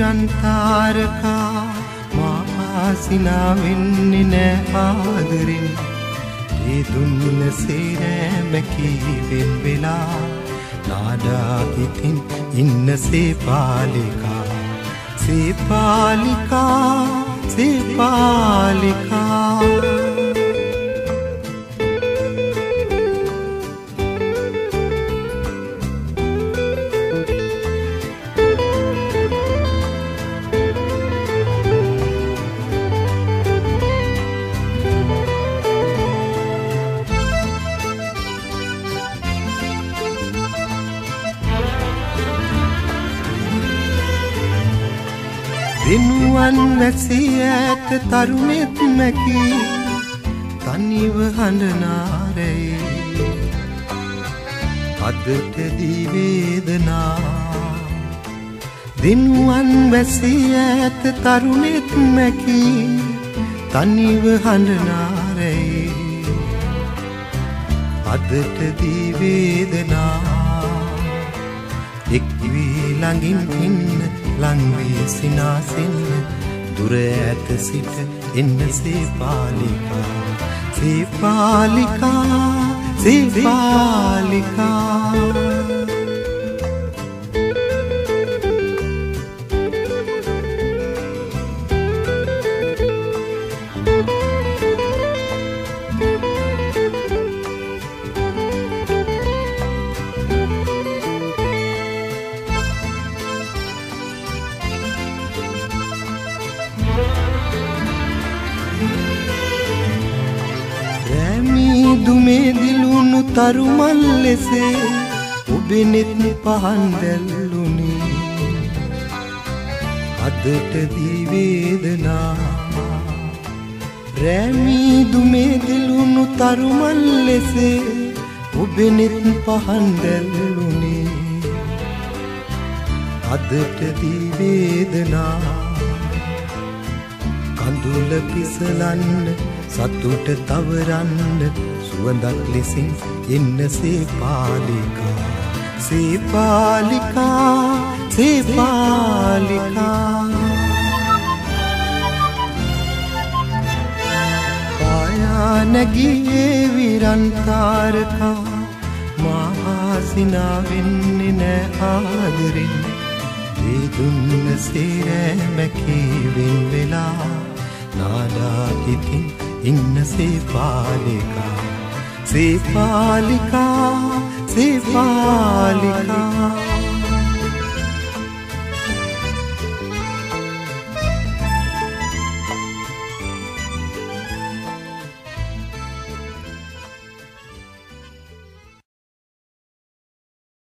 නැගියේ විරන්තාරකා මාසිනා වෙන්නේ නෑ ආදරෙන්. ඒ දුන්න සේරෑමැකී වෙන් වෙලා නාඩා ඉතින් ඉන්න සේපාලිකා. සේපාලිකා සේපාලිකා. දිනුවන් වැසී ඇත තරුණෙත් මැකී තනිව හඬනාරේ. අදට දීවේදනා දිනුවන් වැසී ඇත තරුණෙත් මැකී තනිව හඬනාරේ. අදට දීවේදනා එක්වී ළඟින් ඉන්න ලංවී සිනාසෙන්න දුර ඇත සිට එන්න සේපාලිකා. සේපාලිකා සේපාලිකා. දුමේ දිලුණු තරුමල් ලෙසේ ඔබෙනෙත් පහන් දැල්ලුනේ. අදට දීවේදනා. රැමී දුමේ දිලුණු තරුමල් ලෙසේ ඔබෙනෙත් පහන් දැල්ලුනේ. අදට දීවේදනා. කඳුල පිසලන්න සතුට තවරන්න සුවඳක් ලෙසින් එන්න සේපාලිකා. සේපාලිකා සේපාලිකා. පායා නැගියේ විරන්තාරකා මහාසිනා වෙන්නේ නෑ ආදරෙන්. ඒ දුන්න සේරෑමැකී වෙන් වෙලා නාඩා ඉතින් ඉන්න සේපාලිකා. සේපාලිකා සේපාලිකා.